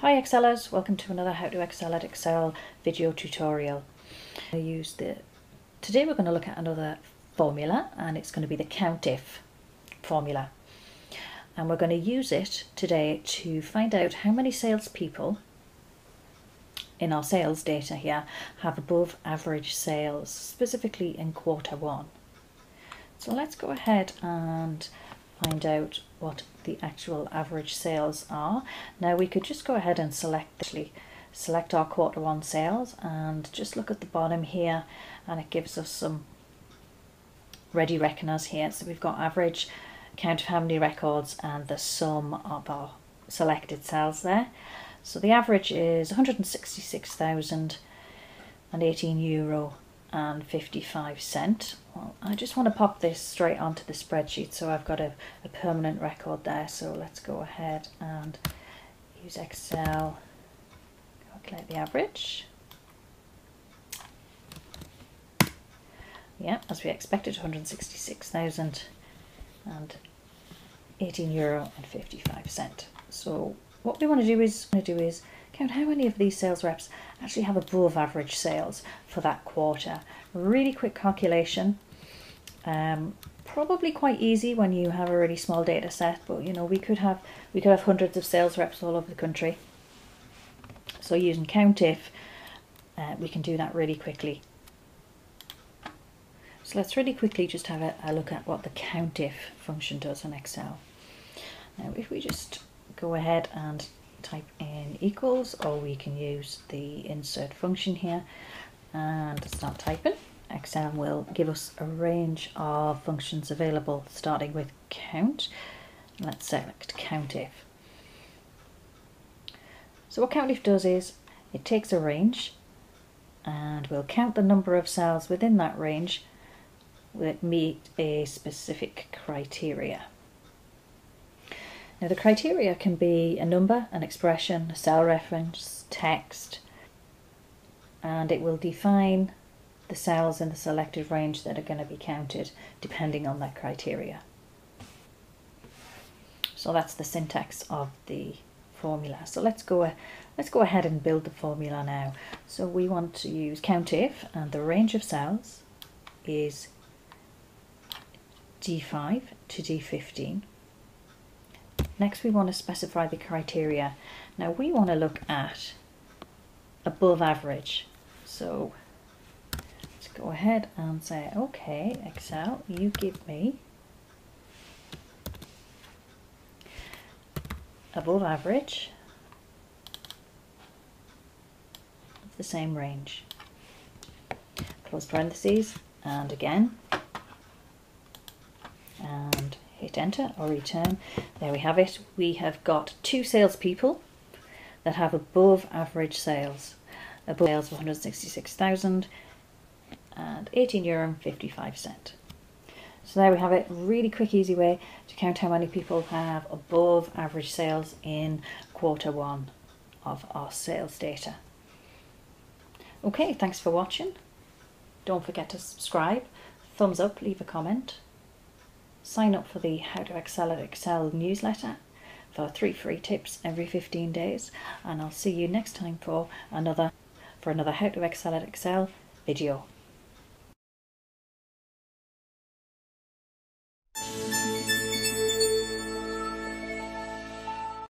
Hi Excelers, welcome to another How to Excel at Excel video tutorial. I use the Today we're going to look at another formula and it's going to be the COUNTIF formula. And we're going to use it today to find out how many salespeople in our sales data here have above average sales, specifically in quarter one. So let's go ahead and find out what the actual average sales are. Now we could just go ahead and select actually select our quarter one sales and just look at the bottom here and it gives us some ready reckoners here. So we've got average count of how many records and the sum of our selected sales there. So the average is 166,018 euro and 55 cent. Well, I just want to pop this straight onto the spreadsheet so I've got a, a permanent record there. So let's go ahead and use Excel, calculate the average. Yeah, as we expected, 166,000 and 18 euro and 55 cent. So what we want to do is want to do is count how many of these sales reps actually have above average sales for that quarter. Really quick calculation. Um, probably quite easy when you have a really small data set, but you know we could have we could have hundreds of sales reps all over the country. So using COUNTIF, uh, we can do that really quickly. So let's really quickly just have a, a look at what the COUNTIF function does in Excel. Now if we just go ahead and type in equals or we can use the insert function here and start typing. Excel will give us a range of functions available starting with count. Let's select COUNTIF. So what COUNTIF does is it takes a range and will count the number of cells within that range that meet a specific criteria. Now the criteria can be a number, an expression, a cell reference, text, and it will define the cells in the selected range that are going to be counted depending on that criteria. So that's the syntax of the formula. So let's go let's go ahead and build the formula now. So we want to use COUNTIF and the range of cells is D5 to D15 Next we want to specify the criteria. Now we want to look at above average. So let's go ahead and say, okay, Excel, you give me above average the same range. Close parentheses and again and hit enter or return. There we have it. We have got two salespeople that have above average sales. Above sales of 166,000 and 18 euro and 55 cent. So there we have it. Really quick, easy way to count how many people have above average sales in quarter one of our sales data. Okay, thanks for watching. Don't forget to subscribe, thumbs up, leave a comment sign up for the How to Excel at Excel newsletter for three free tips every 15 days and I'll see you next time for another for another How to Excel at Excel video.